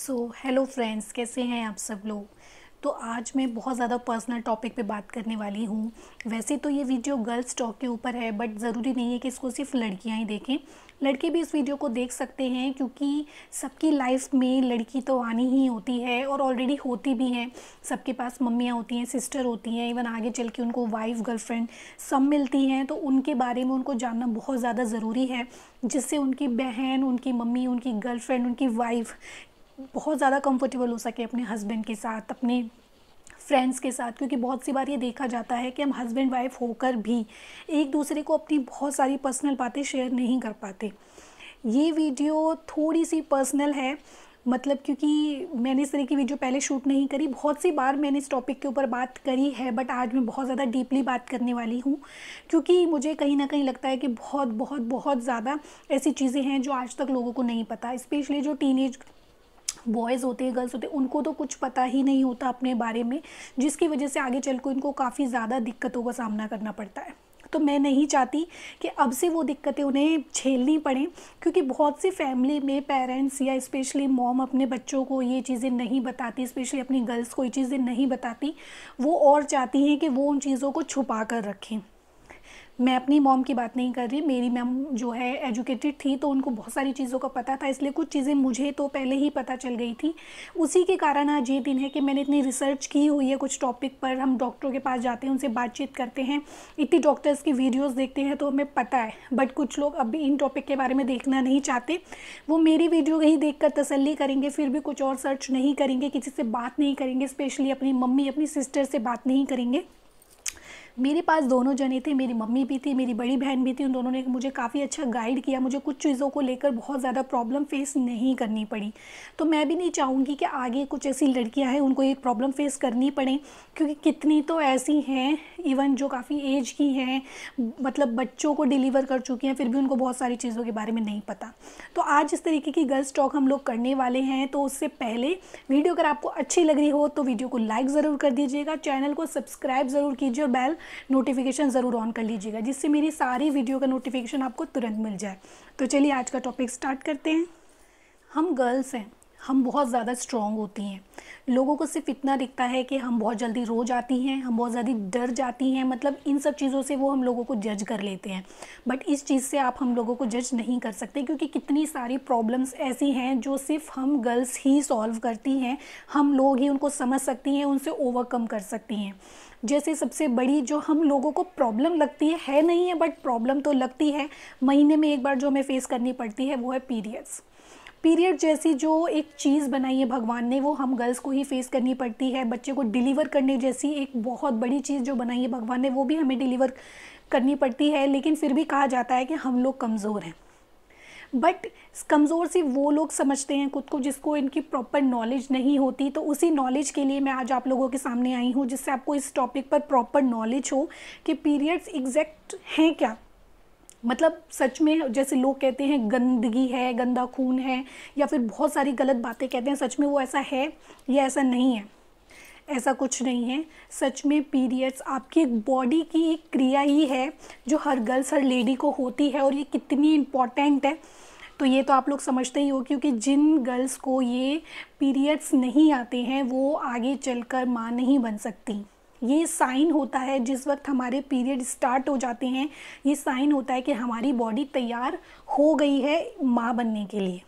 So hello friends कैसे हैं आप सब लोग? तो आज मैं बहुत ज़्यादा पर्सनल टॉपिक पे बात करने वाली हूँ। वैसे तो ये वीडियो गर्ल्स टॉक के ऊपर है बट ज़रूरी नहीं है कि इसको सिर्फ़ लड़कियाँ ही देखें। लड़के भी इस वीडियो को देख सकते हैं, क्योंकि सबकी लाइफ में लड़की तो आनी ही होती है और ऑलरेडी होती भी हैं। सबके पास मम्मियाँ होती हैं सिस्टर होती हैं इवन आगे चल के उनको वाइफ गर्लफ्रेंड सब मिलती हैं तो उनके बारे में उनको जानना बहुत ज़्यादा ज़रूरी है, जिससे उनकी बहन, उनकी मम्मी, उनकी गर्लफ्रेंड उनकी वाइफ बहुत ज़्यादा कंफर्टेबल हो सके अपने हस्बैंड के साथ, अपने फ्रेंड्स के साथ, क्योंकि बहुत सी बार ये देखा जाता है कि हम हस्बैंड वाइफ होकर भी एक दूसरे को अपनी बहुत सारी पर्सनल बातें शेयर नहीं कर पाते। ये वीडियो थोड़ी सी पर्सनल है मतलब क्योंकि मैंने इस तरह की वीडियो पहले शूट नहीं करी। बहुत सी बार मैंने इस टॉपिक के ऊपर बात करी है बट आज मैं बहुत ज़्यादा डीपली बात करने वाली हूँ, क्योंकि मुझे कहीं ना कहीं लगता है कि बहुत बहुत बहुत ज़्यादा ऐसी चीज़ें हैं जो आज तक लोगों को नहीं पता स्पेशली जो टीनेज बॉयज़ होते हैं गर्ल्स होते हैं, उनको तो कुछ पता ही नहीं होता अपने बारे में, जिसकी वजह से आगे चल कर इनको काफ़ी ज़्यादा दिक्कतों का सामना करना पड़ता है। तो मैं नहीं चाहती कि अब से वो दिक्कतें उन्हें झेलनी पड़ें, क्योंकि बहुत सी फैमिली में पेरेंट्स या स्पेशली मॉम अपने बच्चों को ये चीज़ें नहीं बताती स्पेशली अपनी गर्ल्स को ये चीज़ें नहीं बताती, वो और चाहती हैं कि वो उन चीज़ों को छुपा कर रखें। मैं अपनी मॉम की बात नहीं कर रही, मेरी मैम जो है एजुकेटेड थी तो उनको बहुत सारी चीज़ों का पता था, इसलिए कुछ चीज़ें मुझे तो पहले ही पता चल गई थी। उसी के कारण आज ये दिन है कि मैंने इतनी रिसर्च की हुई है कुछ टॉपिक पर, हम डॉक्टरों के पास जाते हैं, उनसे बातचीत करते हैं, इतनी डॉक्टर्स की वीडियोज़ देखते हैं तो हमें पता है। बट कुछ लोग अभी इन टॉपिक के बारे में देखना नहीं चाहते। वो मेरी वीडियो ही देख कर तसली करेंगे, फिर भी कुछ और सर्च नहीं करेंगे, किसी से बात नहीं करेंगे स्पेशली अपनी मम्मी, अपनी सिस्टर से बात नहीं करेंगे। मेरे पास दोनों जने थे, मेरी मम्मी भी थी, मेरी बड़ी बहन भी थी, उन दोनों ने मुझे काफ़ी अच्छा गाइड किया। मुझे कुछ चीज़ों को लेकर बहुत ज़्यादा प्रॉब्लम फेस नहीं करनी पड़ी। तो मैं भी नहीं चाहूँगी कि आगे कुछ ऐसी लड़कियाँ हैं, उनको ये प्रॉब्लम फेस करनी पड़े, क्योंकि कितनी तो ऐसी हैं इवन जो काफ़ी एज की हैं मतलब बच्चों को डिलीवर कर चुकी हैं, फिर भी उनको बहुत सारी चीज़ों के बारे में नहीं पता। तो आज इस तरीके की गर्ल्स टॉक हम लोग करने वाले हैं तो उससे पहले वीडियो अगर आपको अच्छी लग रही हो तो वीडियो को लाइक ज़रूर कर दीजिएगा चैनल को सब्सक्राइब ज़रूर कीजिए और बेल नोटिफिकेशन ज़रूर ऑन कर लीजिएगा, जिससे मेरी सारी वीडियो का नोटिफिकेशन आपको तुरंत मिल जाए। तो चलिए आज का टॉपिक स्टार्ट करते हैं। हम गर्ल्स हैं। हम बहुत ज़्यादा स्ट्रॉन्ग होती हैं। लोगों को सिर्फ़ इतना दिखता है कि हम बहुत जल्दी रो जाती हैं, हम बहुत ज़्यादा डर जाती हैं मतलब इन सब चीज़ों से वो हम लोगों को जज कर लेते हैं। बट इस चीज़ से आप हम लोगों को जज नहीं कर सकते क्योंकि कितनी सारी प्रॉब्लम्स ऐसी हैं जो सिर्फ़ हम गर्ल्स ही सॉल्व करती हैं, हम लोग ही उनको समझ सकती हैं, उनसे ओवरकम कर सकती हैं। जैसे सबसे बड़ी जो हम लोगों को प्रॉब्लम लगती है है नहीं है बट प्रॉब्लम तो लगती है, महीने में एक बार जो हमें फेस करनी पड़ती है, वो है पीरियड्स पीरियड जैसी जो एक चीज़ बनाई है भगवान ने, वो हम गर्ल्स को ही फेस करनी पड़ती है, बच्चे को डिलीवर करने जैसी एक बहुत बड़ी चीज़ जो बनाई है भगवान ने, वो भी हमें डिलीवर करनी पड़ती है, लेकिन फिर भी कहा जाता है कि हम लोग कमज़ोर हैं। बट कमज़ोर सी वो लोग समझते हैं खुद को जिसको इनकी प्रॉपर नॉलेज नहीं होती तो उसी नॉलेज के लिए मैं आज आप लोगों के सामने आई हूँ, जिससे आपको इस टॉपिक पर प्रॉपर नॉलेज हो कि पीरियड्स एग्जैक्ट हैं क्या। मतलब सच में जैसे लोग कहते हैं गंदगी है, गंदा खून है, या फिर बहुत सारी गलत बातें कहते हैं, सच में वो ऐसा है या ऐसा नहीं है? ऐसा कुछ नहीं है। सच में पीरियड्स आपकी एक बॉडी की एक क्रिया ही है, जो हर गर्ल्स हर लेडी को होती है और ये कितनी इंपॉर्टेंट है। तो ये तो आप लोग समझते ही हो, क्योंकि जिन गर्ल्स को ये पीरियड्स नहीं आते हैं, वो आगे चलकर माँ नहीं बन सकती। ये साइन होता है, जिस वक्त हमारे पीरियड स्टार्ट हो जाते हैं, ये साइन होता है कि हमारी बॉडी तैयार हो गई है माँ बनने के लिए।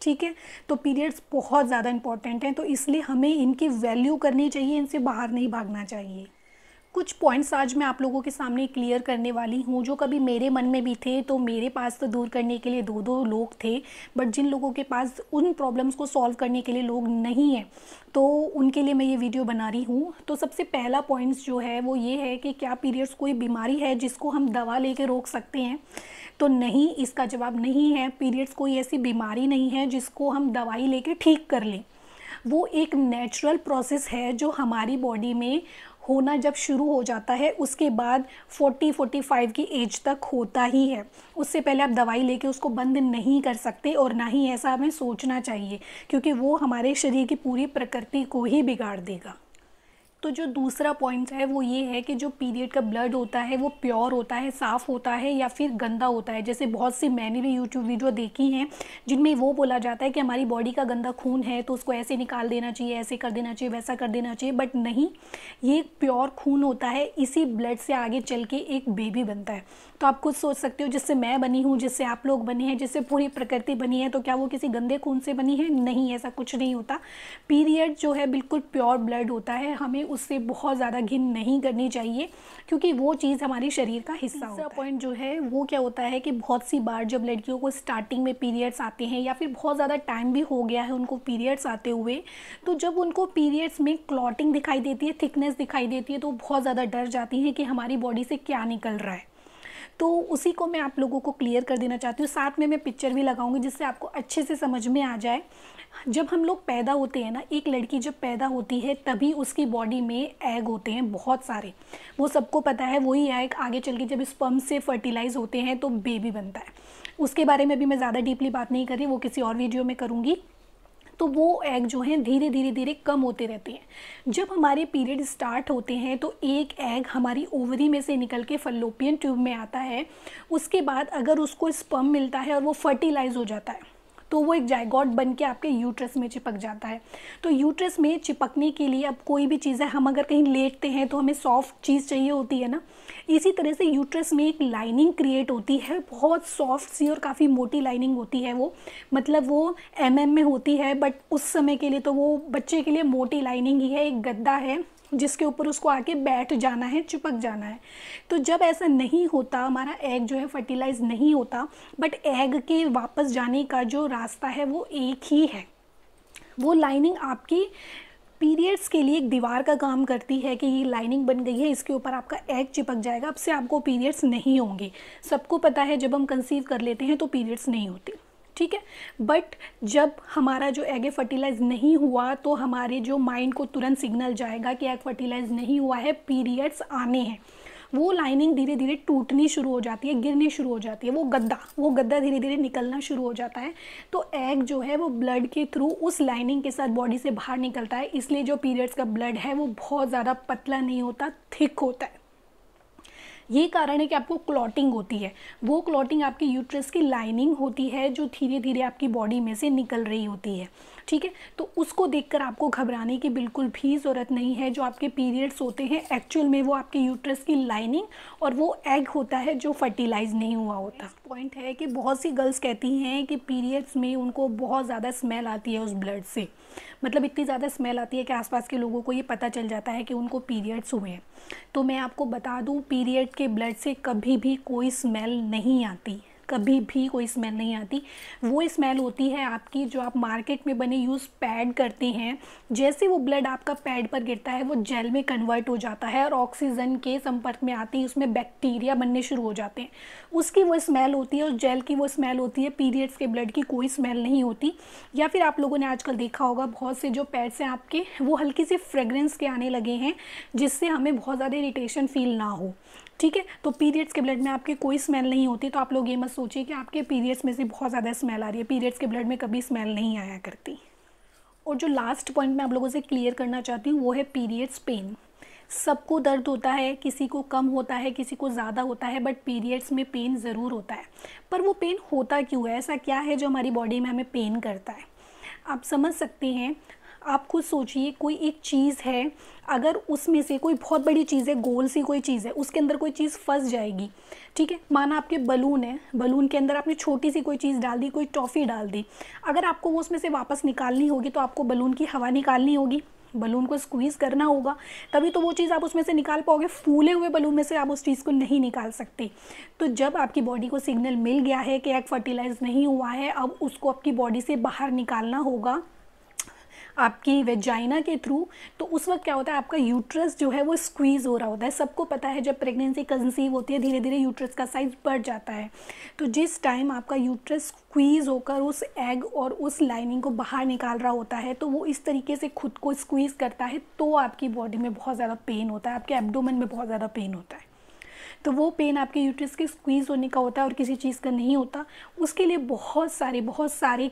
ठीक है? तो पीरियड्स बहुत ज़्यादा इंपॉर्टेंट हैं तो इसलिए हमें इनकी वैल्यू करनी चाहिए, इनसे बाहर नहीं भागना चाहिए। कुछ पॉइंट्स आज मैं आप लोगों के सामने क्लियर करने वाली हूँ, जो कभी मेरे मन में भी थे तो मेरे पास तो दूर करने के लिए दो दो लोग थे बट जिन लोगों के पास उन प्रॉब्लम्स को सॉल्व करने के लिए लोग नहीं हैं तो उनके लिए मैं ये वीडियो बना रही हूँ। तो सबसे पहला पॉइंट्स जो है, वो ये है कि क्या पीरियड्स कोई बीमारी है जिसको हम दवा लेके रोक सकते हैं? तो नहीं, इसका जवाब नहीं है। पीरियड्स कोई ऐसी बीमारी नहीं है जिसको हम दवाई लेके ठीक कर लें। वो एक नेचुरल प्रोसेस है जो हमारी बॉडी में होना जब शुरू हो जाता है, उसके बाद 40 45 की एज तक होता ही है। उससे पहले आप दवाई लेके उसको बंद नहीं कर सकते और ना ही ऐसा हमें सोचना चाहिए, क्योंकि वो हमारे शरीर की पूरी प्रकृति को ही बिगाड़ देगा। तो जो दूसरा पॉइंट है वो ये है कि जो पीरियड का ब्लड होता है, वो प्योर होता है, साफ़ होता है या फिर गंदा होता है। जैसे बहुत सी मैंने भी यूट्यूब वीडियो देखी हैं, जिनमें वो बोला जाता है कि हमारी बॉडी का गंदा खून है तो उसको ऐसे निकाल देना चाहिए, ऐसे कर देना चाहिए, वैसा कर देना चाहिए बट नहीं, ये प्योर खून होता है, इसी ब्लड से आगे चल के एक बेबी बनता है। तो आप खुद सोच सकते हो, जिससे मैं बनी हूँ, जिससे आप लोग बने हैं, जिससे पूरी प्रकृति बनी है तो क्या वो किसी गंदे खून से बनी है? नहीं, ऐसा कुछ नहीं होता। पीरियड जो है बिल्कुल प्योर ब्लड होता है, हमें उससे बहुत ज़्यादा घिन नहीं करनी चाहिए क्योंकि वो चीज़ हमारे शरीर का हिस्सा होता पॉइंट जो है वो क्या होता है कि बहुत सी बार जब लड़कियों को स्टार्टिंग में पीरियड्स आते हैं या फिर बहुत ज़्यादा टाइम भी हो गया है उनको पीरियड्स आते हुए तो जब उनको पीरियड्स में क्लॉटिंग दिखाई देती है थिकनेस दिखाई देती है तो बहुत ज़्यादा डर जाती हैं कि हमारी बॉडी से क्या निकल रहा है। तो उसी को मैं आप लोगों को क्लियर कर देना चाहती हूँ। साथ में मैं पिक्चर भी लगाऊँगी जिससे आपको अच्छे से समझ में आ जाए। जब हम लोग पैदा होते हैं ना, एक लड़की जब पैदा होती है, तभी उसकी बॉडी में एग होते हैं बहुत सारे। वो सबको पता है, वही एग आगे चल के जब स्पम से फर्टिलाइज होते हैं तो बेबी बनता है। उसके बारे में भी मैं ज़्यादा डीपली बात नहीं कर रही, वो किसी और वीडियो में करूँगी। तो वो एग जो हैं धीरे धीरे धीरे कम होते रहते हैं। जब हमारे पीरियड स्टार्ट होते हैं तो एक एग हमारी ओवरी में से निकल के फलोपियन ट्यूब में आता है। उसके बाद अगर उसको स्पम मिलता है और वो फर्टिलाइज हो जाता है। तो वो एक जायगॉट बन के आपके यूट्रस में चिपक जाता है। तो यूट्रस में चिपकने के लिए अब कोई भी चीज़ है, हम अगर कहीं लेटते हैं तो हमें सॉफ्ट चीज़ चाहिए होती है ना। इसी तरह से यूट्रस में एक लाइनिंग क्रिएट होती है, बहुत सॉफ्ट सी और काफ़ी मोटी लाइनिंग होती है वो। मतलब वो एम में होती है बट उस समय के लिए तो वो बच्चे के लिए मोटी लाइनिंग ही है, एक गद्दा है। जिसके ऊपर उसको आके बैठ जाना है, चिपक जाना है। तो जब ऐसा नहीं होता, हमारा एग जो है फर्टिलाइज नहीं होता बट एग के वापस जाने का जो रास्ता है, वो एक ही है। वो लाइनिंग आपकी पीरियड्स के लिए एक दीवार का काम करती है कि ये लाइनिंग बन गई है, इसके ऊपर आपका एग चिपक जाएगा, अब से आपको पीरियड्स नहीं होंगे। सबको पता है, जब हम कंसीव कर लेते हैं तो पीरियड्स नहीं होते। ठीक है? बट जब हमारा जो एग फर्टिलाइज नहीं हुआ तो हमारे जो माइंड को तुरंत सिग्नल जाएगा कि एग फर्टिलाइज नहीं हुआ है पीरियड्स आने हैं। वो लाइनिंग धीरे धीरे टूटनी शुरू हो जाती है, गिरनी शुरू हो जाती है। वो गद्दा वो गद्दा धीरे धीरे निकलना शुरू हो जाता है। तो एग जो है, वो ब्लड के थ्रू उस लाइनिंग के साथ बॉडी से बाहर निकलता है। इसलिए जो पीरियड्स का ब्लड है, वो बहुत ज़्यादा पतला नहीं होता थिक होता है। ये कारण है कि आपको क्लॉटिंग होती है। वो क्लॉटिंग आपकी यूट्रस की लाइनिंग होती है, जो धीरे धीरे आपकी बॉडी में से निकल रही होती है। ठीक है? तो उसको देखकर आपको घबराने की बिल्कुल भी ज़रूरत नहीं है। जो आपके पीरियड्स होते हैं एक्चुअल में वो आपके यूट्रस की लाइनिंग और वो एग होता है जो फर्टिलाइज नहीं हुआ होता। पॉइंट है कि बहुत सी गर्ल्स कहती हैं कि पीरियड्स में उनको बहुत ज़्यादा स्मेल आती है उस ब्लड से। मतलब इतनी ज़्यादा स्मेल आती है कि आसपास के लोगों को ये पता चल जाता है कि उनको पीरियड्स हुए हैं। तो मैं आपको बता दूँ पीरियड के ब्लड से कभी भी कोई स्मेल नहीं आती। कभी भी कोई स्मेल नहीं आती। वो स्मेल होती है आपकी जो आप मार्केट में बने यूज़ पैड करते हैं। जैसे वो ब्लड आपका पैड पर गिरता है, वो जेल में कन्वर्ट हो जाता है और ऑक्सीजन के संपर्क में आती है, उसमें बैक्टीरिया बनने शुरू हो जाते हैं। उसकी वो स्मेल होती है, उस जेल की वो स्मेल होती है पीरियड्स के ब्लड की कोई स्मेल नहीं होती। या फिर आप लोगों ने आजकल देखा होगा, बहुत से जो पैड्स हैं आपके, वो हल्की सी फ्रेगरेंस के आने लगे हैं, जिससे हमें बहुत ज़्यादा इरीटेशन फील ना हो। ठीक है? तो पीरियड्स के ब्लड में आपके कोई स्मेल नहीं होती तो आप लोग ये मत सोचिए कि आपके पीरियड्स में से बहुत ज़्यादा स्मेल आ रही है। पीरियड्स के ब्लड में कभी स्मेल नहीं आया करती। और जो लास्ट पॉइंट मैं आप लोगों से क्लियर करना चाहती हूँ, वो है पीरियड्स पेन सबको दर्द होता है, किसी को कम होता है, किसी को ज़्यादा होता है बट पीरियड्स में पेन ज़रूर होता है। पर वो पेन होता क्यों है? ऐसा क्या है जो हमारी बॉडी में हमें पेन करता है? आप समझ सकते हैं आप खुद सोचिए, कोई एक चीज़ है, अगर उसमें से कोई बहुत बड़ी चीज़ है, गोल सी कोई चीज़ है, उसके अंदर कोई चीज़ फंस जाएगी, ठीक है? माना आपके बलून है, बलून के अंदर आपने छोटी सी कोई चीज़ डाल दी, कोई टॉफ़ी डाल दी, अगर आपको वो उसमें से वापस निकालनी होगी तो आपको बलून की हवा निकालनी होगी, बलून को स्क्वीज़ करना होगा, तभी तो वो चीज़ आप उसमें से निकाल पाओगे, फूले हुए बलून में से आप उस चीज़ को नहीं निकाल सकते। तो जब आपकी बॉडी को सिग्नल मिल गया है कि एग फर्टिलाइज नहीं हुआ है, अब उसको आपकी बॉडी से बाहर निकालना होगा आपकी वेजाइना के थ्रू तो उस वक्त क्या होता है, आपका यूट्रस जो है वो स्क्वीज़ हो रहा होता है। सबको पता है, जब प्रेगनेंसी कंसीव होती है धीरे धीरे यूट्रस का साइज़ बढ़ जाता है। तो जिस टाइम आपका यूट्रस स्क्वीज़ होकर उस एग और उस लाइनिंग को बाहर निकाल रहा होता है तो वो इस तरीके से खुद को स्क्वीज़ करता है तो आपकी बॉडी में बहुत ज़्यादा पेन होता है, आपके एब्डोमन में बहुत ज़्यादा पेन होता है। तो वो पेन आपके यूट्रस के स्क्वीज़ होने का होता है और किसी चीज़ का नहीं होता। उसके लिए बहुत सारे बहुत सारे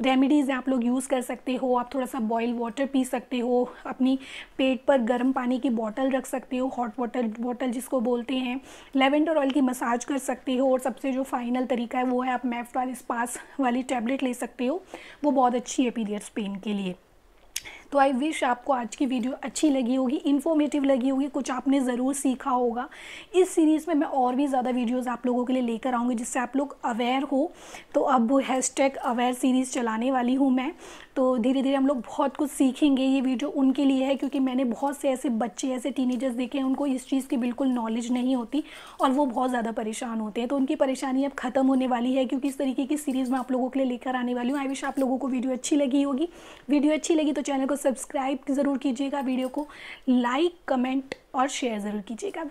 रेमेडीज़ आप लोग यूज़ कर सकते हो। आप थोड़ा सा बॉयल वाटर पी सकते हो, अपनी पेट पर गर्म पानी की बॉटल रख सकते हो हॉट वाटर बॉटल जिसको बोलते हैं। लेवेंडर ऑयल की मसाज कर सकते हो और सबसे जो फाइनल तरीका है वो है आप मैफ वाले स्पास वाली टैबलेट ले सकते हो। वो बहुत अच्छी है पीरियड्स पेन के लिए। तो आई विश आपको आज की वीडियो अच्छी लगी होगी इन्फॉर्मेटिव लगी होगी, कुछ आपने ज़रूर सीखा होगा। इस सीरीज़ में मैं और भी ज़्यादा वीडियोस आप लोगों के लिए लेकर आऊँगी जिससे आप लोग अवेयर हो। तो अब हैश अवेयर सीरीज़ चलाने वाली हूँ मैं। तो धीरे धीरे हम लोग बहुत कुछ सीखेंगे, ये वीडियो उनके लिए है, क्योंकि मैंने बहुत से ऐसे बच्चे, ऐसे टीनेजर्स देखे हैं, उनको इस चीज़ की बिल्कुल नॉलेज नहीं होती और वो बहुत ज़्यादा परेशान होते हैं। तो उनकी परेशानी अब ख़त्म होने वाली है, क्योंकि इस तरीके की सीरीज़ मैं आप लोगों के लिए लेकर आने वाली हूँ। आई विश आप लोगों को वीडियो अच्छी लगी होगी। वीडियो अच्छी लगी तो चैनल को सब्सक्राइब ज़रूर कीजिएगा, वीडियो को लाइक कमेंट और शेयर ज़रूर कीजिएगा।